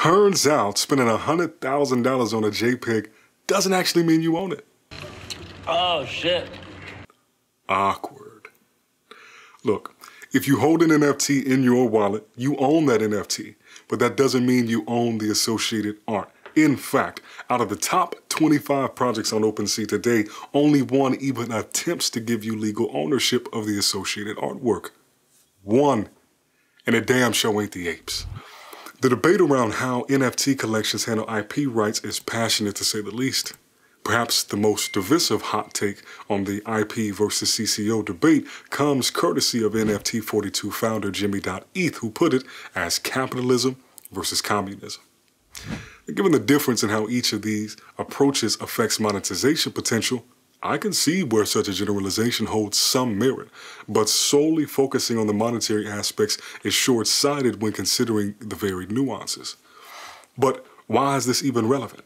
Turns out spending $100,000 on a JPEG doesn't actually mean you own it. Oh, shit. Awkward. Look, if you hold an NFT in your wallet, you own that NFT, but that doesn't mean you own the associated art. In fact, out of the top 25 projects on OpenSea today, only one even attempts to give you legal ownership of the associated artwork. One. And it damn show ain't the apes. The debate around how NFT collections handle IP rights is passionate to say the least. Perhaps the most divisive hot take on the IP versus CC0 debate comes courtesy of NFT 42 founder J1mmy.eth, who put it as capitalism versus communism. Given the difference in how each of these approaches affects monetization potential, I can see where such a generalization holds some merit, but solely focusing on the monetary aspects is short sighted when considering the varied nuances. But why is this even relevant?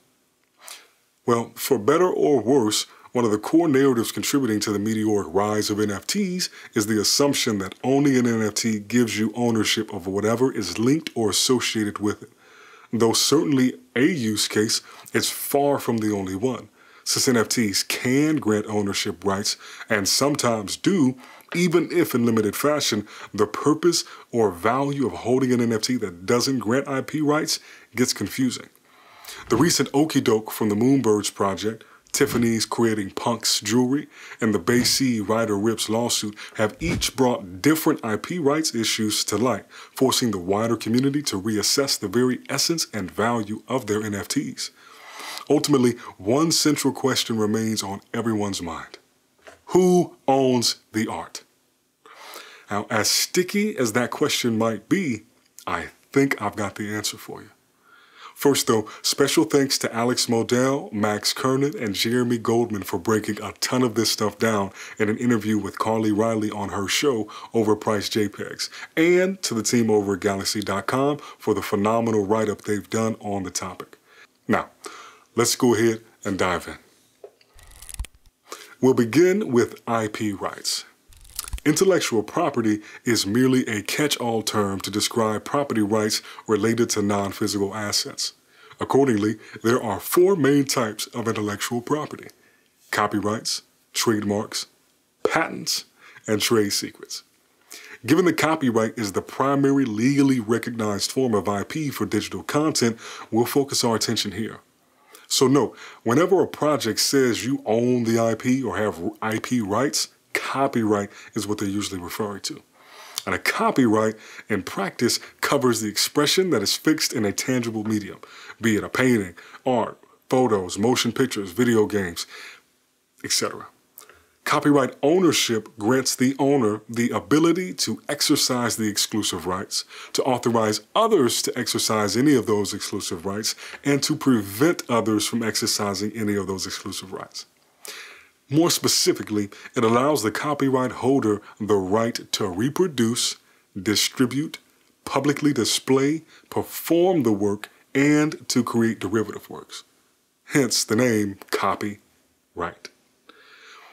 Well, for better or worse, one of the core narratives contributing to the meteoric rise of NFTs is the assumption that owning an NFT gives you ownership of whatever is linked or associated with it. Though certainly a use case, it's far from the only one, since NFTs can grant ownership rights and sometimes do, even if in limited fashion, the purpose or value of holding an NFT that doesn't grant IP rights gets confusing. The recent Okie doke from the Moonbirds project, Tiffany's creating Punk's jewelry, and the BAYC Ryder Ripps lawsuit have each brought different IP rights issues to light, forcing the wider community to reassess the very essence and value of their NFTs. Ultimately, one central question remains on everyone's mind. Who owns the art? Now, as sticky as that question might be, I think I've got the answer for you. First, though, special thanks to Alex Modell, Max Kernan, and Jeremy Goldman for breaking a ton of this stuff down in an interview with Carly Reilly on her show, Overpriced JPEGs, and to the team over at Galaxy.com for the phenomenal write up they've done on the topic. Now, let's go ahead and dive in. We'll begin with IP rights. Intellectual property is merely a catch all term to describe property rights related to non physical assets. Accordingly, there are four main types of intellectual property copyrights, trademarks, patents, and trade secrets. Given that copyright is the primary legally recognized form of IP for digital content, we'll focus our attention here. So, note, whenever a project says you own the IP or have IP rights, copyright is what they're usually referring to. And a copyright in practice covers the expression that is fixed in a tangible medium, be it a painting, art, photos, motion pictures, video games, etc. Copyright ownership grants the owner the ability to exercise the exclusive rights, to authorize others to exercise any of those exclusive rights, and to prevent others from exercising any of those exclusive rights. More specifically, it allows the copyright holder the right to reproduce, distribute, publicly display, perform the work, and to create derivative works. Hence the name copyright.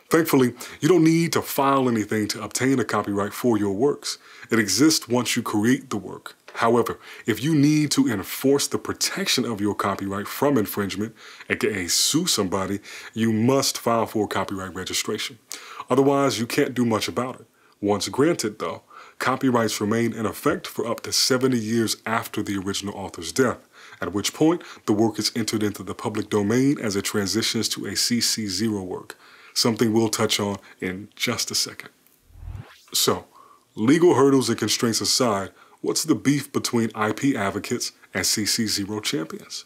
Thankfully, you don't need to file anything to obtain a copyright for your works. It exists once you create the work. However, if you need to enforce the protection of your copyright from infringement, aka sue somebody, you must file for copyright registration. Otherwise, you can't do much about it. Once granted, though, copyrights remain in effect for up to 70 years after the original author's death, at which point the work is entered into the public domain as it transitions to a CC0 work, something we'll touch on in just a second. So, legal hurdles and constraints aside, What's the beef between IP advocates and CC0 champions?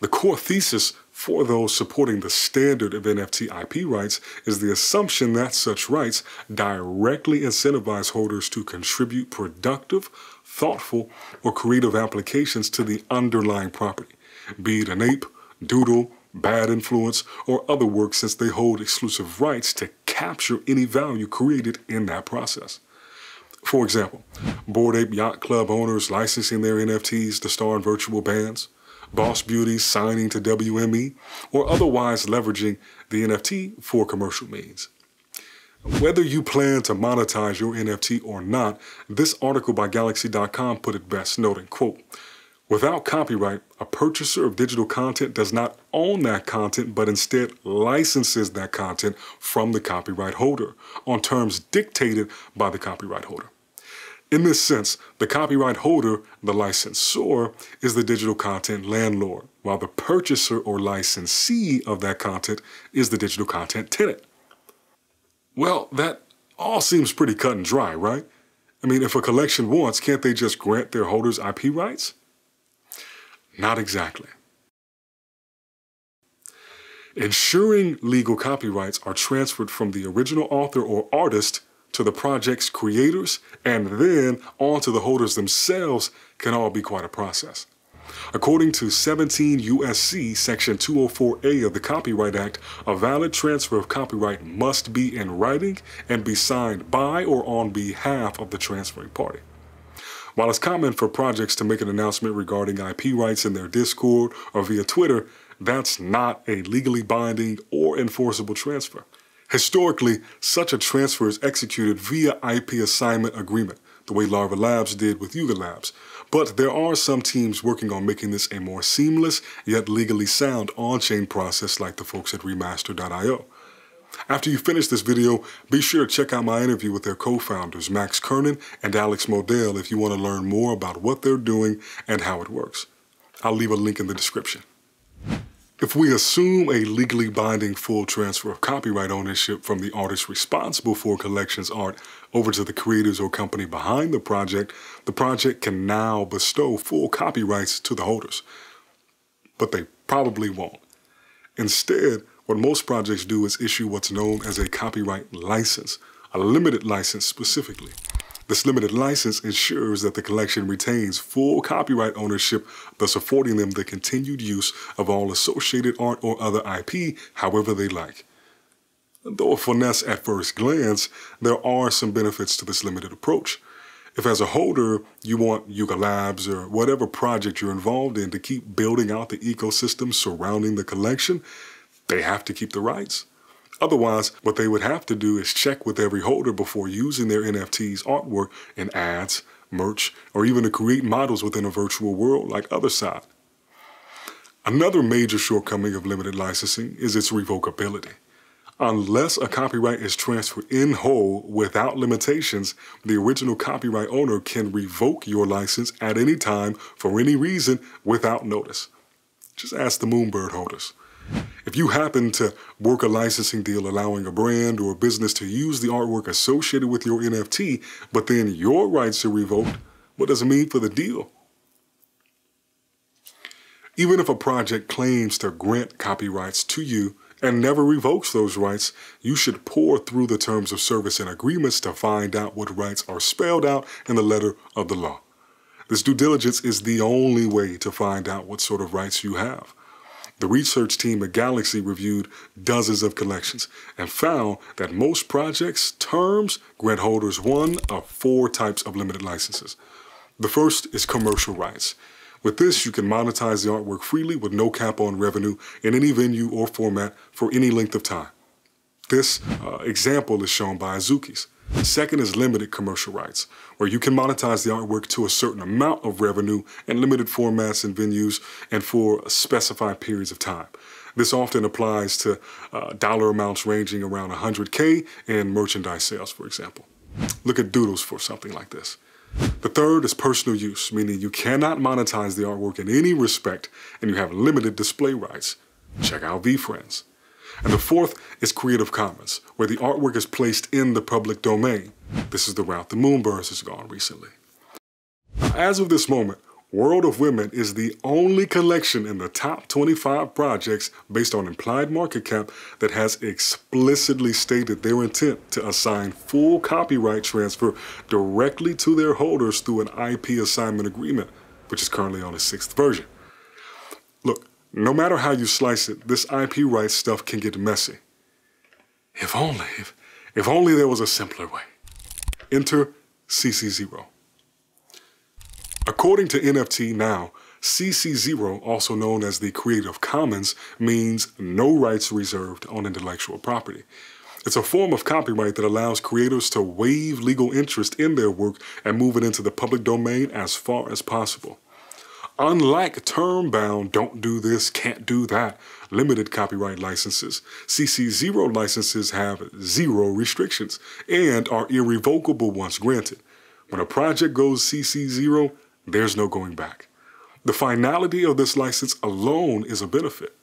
The core thesis for those supporting the standard of NFT IP rights is the assumption that such rights directly incentivize holders to contribute productive, thoughtful, or creative applications to the underlying property, be it an ape, doodle, bad influence, or other work since they hold exclusive rights to capture any value created in that process. For example, Bored Ape Yacht Club owners licensing their NFTs to star in virtual bands, Boss Beauties signing to WME, or otherwise leveraging the NFT for commercial means. Whether you plan to monetize your NFT or not, this article by Galaxy.com put it best, noting, quote, Without copyright, a purchaser of digital content does not own that content, but instead licenses that content from the copyright holder on terms dictated by the copyright holder. In this sense, the copyright holder, the licensor, is the digital content landlord, while the purchaser or licensee of that content is the digital content tenant. Well, that all seems pretty cut and dry, right? I mean, if a collection wants, can't they just grant their holders IP rights? Not exactly. Ensuring legal copyrights are transferred from the original author or artist to the project's creators and then on to the holders themselves can all be quite a process. According to 17 USC section 204A of the Copyright Act, a valid transfer of copyright must be in writing and be signed by or on behalf of the transferring party. While it's common for projects to make an announcement regarding IP rights in their Discord or via Twitter, that's not a legally binding or enforceable transfer. Historically, such a transfer is executed via IP assignment agreement, the way Larva Labs did with Yuga Labs. But there are some teams working on making this a more seamless yet legally sound on-chain process like the folks at Remaster.io. After you finish this video, be sure to check out my interview with their co-founders, Max Kernan and Alex Modell, if you want to learn more about what they're doing and how it works. I'll leave a link in the description. If we assume a legally binding full transfer of copyright ownership from the artist responsible for collections art over to the creators or company behind the project, the project can now bestow full copyrights to the holders. But they probably won't. Instead, what most projects do is issue what's known as a copyright license, a limited license specifically. This limited license ensures that the collection retains full copyright ownership, thus affording them the continued use of all associated art or other IP however they like. Though a finesse at first glance, there are some benefits to this limited approach. If as a holder you want Yuga Labs or whatever project you're involved in to keep building out the ecosystem surrounding the collection, they have to keep the rights. Otherwise, what they would have to do is check with every holder before using their NFT's artwork in ads, merch, or even to create models within a virtual world like Otherside. Another major shortcoming of limited licensing is its revocability. Unless a copyright is transferred in whole without limitations, the original copyright owner can revoke your license at any time for any reason without notice. Just ask the Moonbird holders. If you happen to work a licensing deal allowing a brand or a business to use the artwork associated with your NFT, but then your rights are revoked, what does it mean for the deal? Even if a project claims to grant copyrights to you and never revokes those rights, you should pore through the terms of service and agreements to find out what rights are spelled out in the letter of the law. This due diligence is the only way to find out what sort of rights you have. The research team at Galaxy reviewed dozens of collections and found that most projects' terms grant holders one of four types of limited licenses. The first is commercial rights. With this, you can monetize the artwork freely with no cap on revenue in any venue or format for any length of time. This uh, example is shown by Azuki's. The second is limited commercial rights, where you can monetize the artwork to a certain amount of revenue in limited formats and venues and for specified periods of time. This often applies to uh, dollar amounts ranging around 100K in merchandise sales, for example. Look at Doodles for something like this. The third is personal use, meaning you cannot monetize the artwork in any respect and you have limited display rights. Check out VeeFriends. And the fourth is Creative Commons, where the artwork is placed in the public domain. This is the route the Moonbirds has gone recently. As of this moment, World of Women is the only collection in the top 25 projects based on implied market cap that has explicitly stated their intent to assign full copyright transfer directly to their holders through an IP assignment agreement, which is currently on its sixth version. No matter how you slice it, this IP rights stuff can get messy. If only, if, if only there was a simpler way. Enter CC0. According to NFT Now, CC0, also known as the Creative Commons, means no rights reserved on intellectual property. It's a form of copyright that allows creators to waive legal interest in their work and move it into the public domain as far as possible. Unlike term bound, don't do this, can't do that, limited copyright licenses, CC0 licenses have zero restrictions and are irrevocable once granted. When a project goes CC0, there's no going back. The finality of this license alone is a benefit.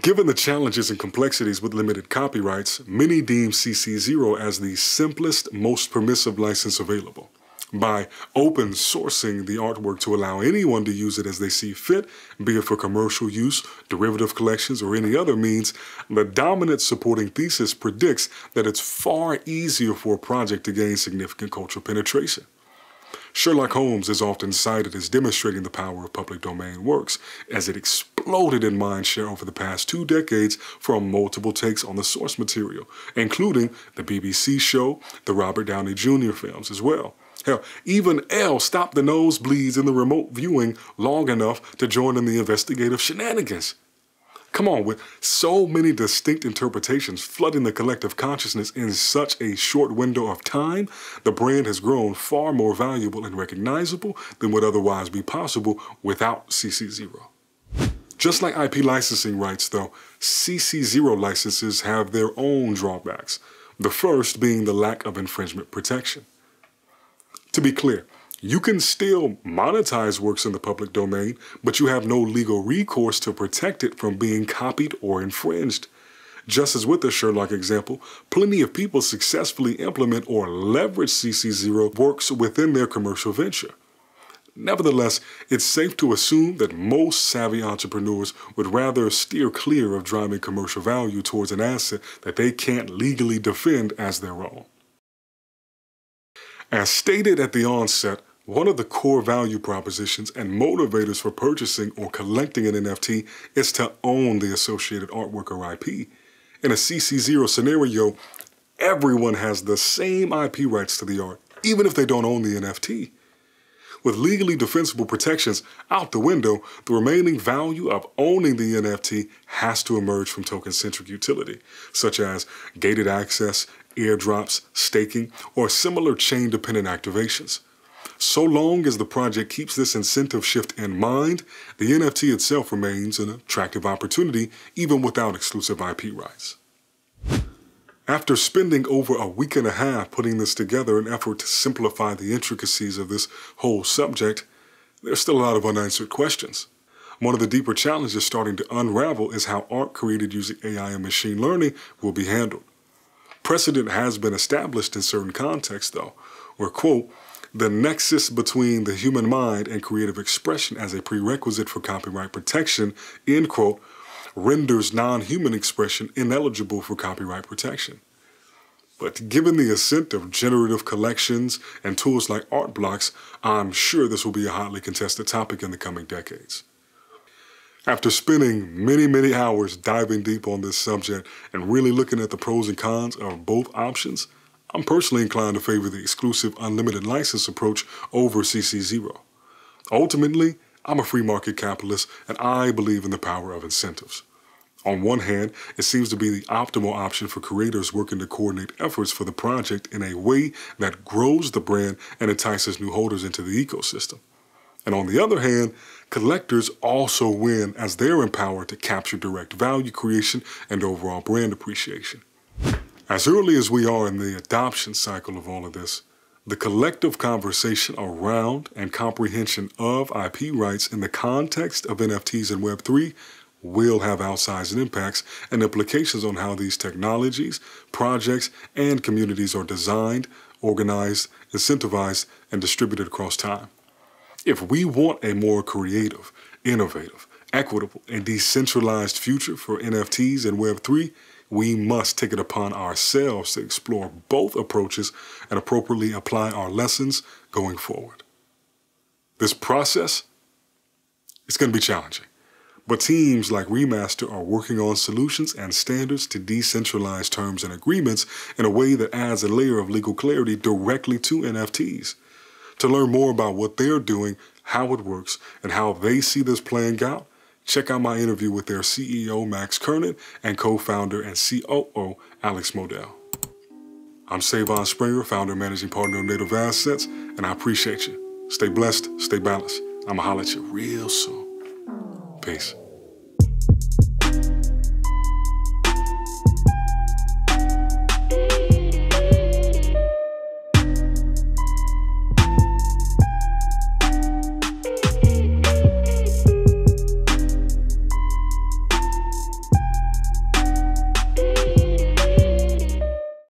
Given the challenges and complexities with limited copyrights, many deem CC0 as the simplest, most permissive license available by open sourcing the artwork to allow anyone to use it as they see fit, be it for commercial use, derivative collections, or any other means, the dominant supporting thesis predicts that it's far easier for a project to gain significant cultural penetration. Sherlock Holmes is often cited as demonstrating the power of public domain works, as it exploded in mindshare over the past two decades from multiple takes on the source material, including the BBC show, the Robert Downey Jr. films as well. Hell, even L stopped the nosebleeds in the remote viewing long enough to join in the investigative shenanigans. Come on, with so many distinct interpretations flooding the collective consciousness in such a short window of time, the brand has grown far more valuable and recognizable than would otherwise be possible without CC0. Just like IP licensing rights, though, CC0 licenses have their own drawbacks, the first being the lack of infringement protection. To be clear, you can still monetize works in the public domain, but you have no legal recourse to protect it from being copied or infringed. Just as with the Sherlock example, plenty of people successfully implement or leverage CC0 works within their commercial venture. Nevertheless, it's safe to assume that most savvy entrepreneurs would rather steer clear of driving commercial value towards an asset that they can't legally defend as their own. As stated at the onset, one of the core value propositions and motivators for purchasing or collecting an NFT is to own the associated artwork or IP. In a CC0 scenario, everyone has the same IP rights to the art, even if they don't own the NFT. With legally defensible protections out the window, the remaining value of owning the NFT has to emerge from token centric utility, such as gated access, airdrops, staking, or similar chain dependent activations. So long as the project keeps this incentive shift in mind, the NFT itself remains an attractive opportunity even without exclusive IP rights. After spending over a week and a half putting this together in an effort to simplify the intricacies of this whole subject, there's still a lot of unanswered questions. One of the deeper challenges starting to unravel is how art created using AI and machine learning will be handled. Precedent has been established in certain contexts, though, where, quote, the nexus between the human mind and creative expression as a prerequisite for copyright protection, end quote, renders non human expression ineligible for copyright protection. But given the ascent of generative collections and tools like art blocks, I'm sure this will be a hotly contested topic in the coming decades. After spending many, many hours diving deep on this subject and really looking at the pros and cons of both options, I'm personally inclined to favor the exclusive unlimited license approach over CC0. Ultimately, I'm a free market capitalist and I believe in the power of incentives. On one hand, it seems to be the optimal option for creators working to coordinate efforts for the project in a way that grows the brand and entices new holders into the ecosystem. And on the other hand, collectors also win as they're empowered to capture direct value creation and overall brand appreciation. As early as we are in the adoption cycle of all of this, the collective conversation around and comprehension of IP rights in the context of NFTs and Web3 will have outsized impacts and implications on how these technologies, projects, and communities are designed, organized, incentivized, and distributed across time. If we want a more creative, innovative, equitable, and decentralized future for NFTs and Web3, we must take it upon ourselves to explore both approaches and appropriately apply our lessons going forward. This process is going to be challenging. But teams like Remaster are working on solutions and standards to decentralize terms and agreements in a way that adds a layer of legal clarity directly to NFTs. To learn more about what they're doing, how it works, and how they see this playing out, check out my interview with their CEO, Max Kernan, and co-founder and COO, Alex Modell. I'm Sae'Von Springer, founder and managing partner of Native Assets, and I appreciate you. Stay blessed, stay balanced. I'ma holler at you real soon. Peace.